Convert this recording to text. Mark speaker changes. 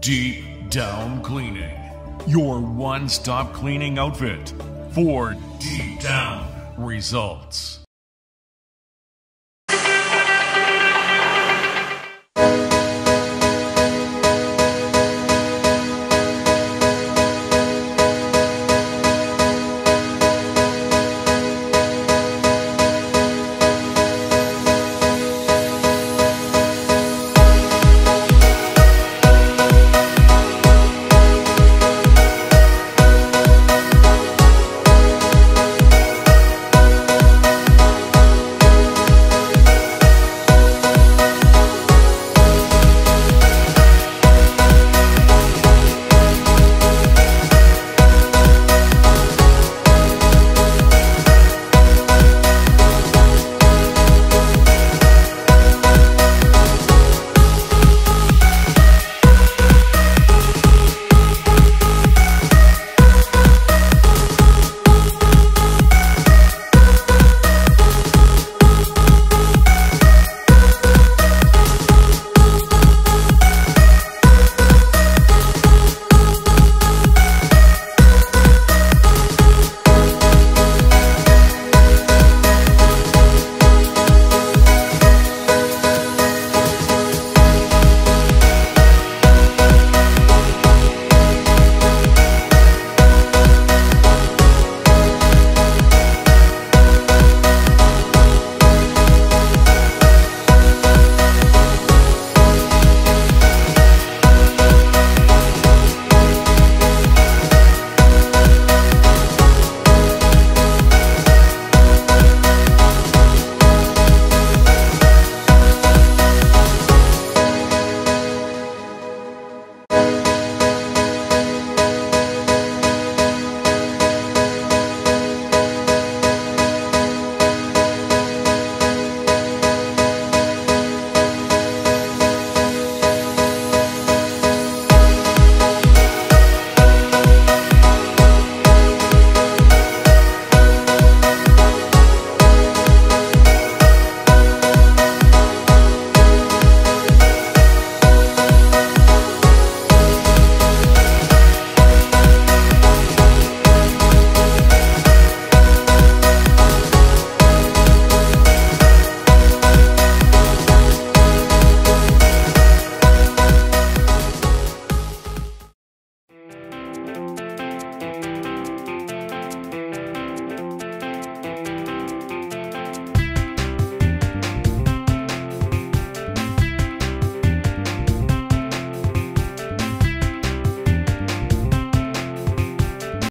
Speaker 1: Deep Down Cleaning, your one stop cleaning outfit for deep down results.